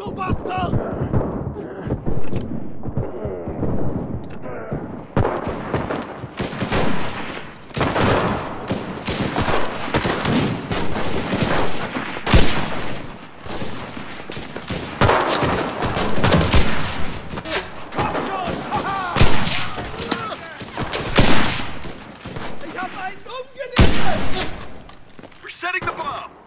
Du Bastard! We're setting the bomb.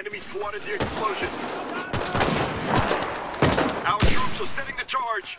enemy thwarted the explosion. Our troops are setting the charge.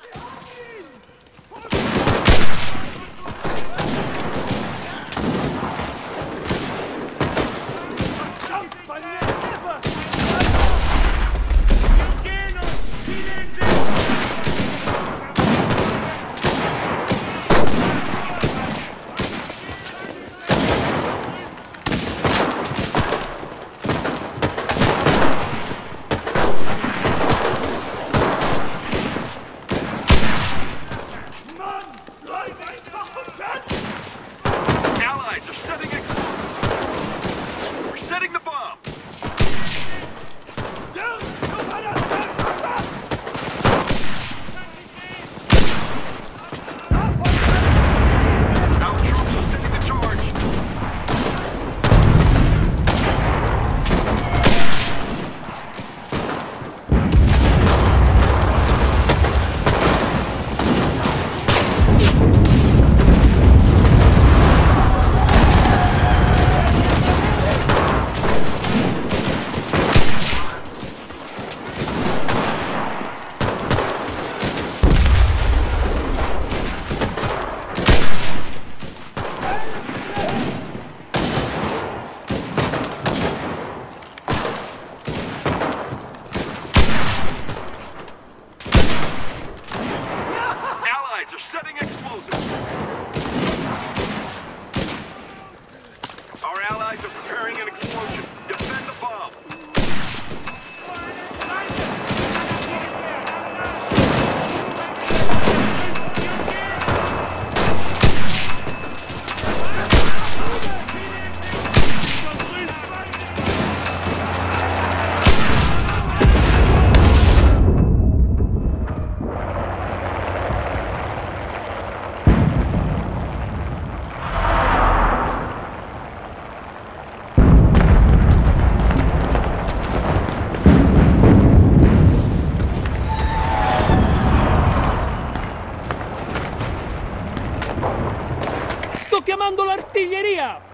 chiamando l'artiglieria!